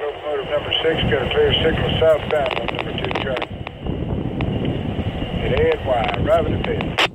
Locomotive number six, got a clear signal southbound on number two track. At A driving the arriving at pit.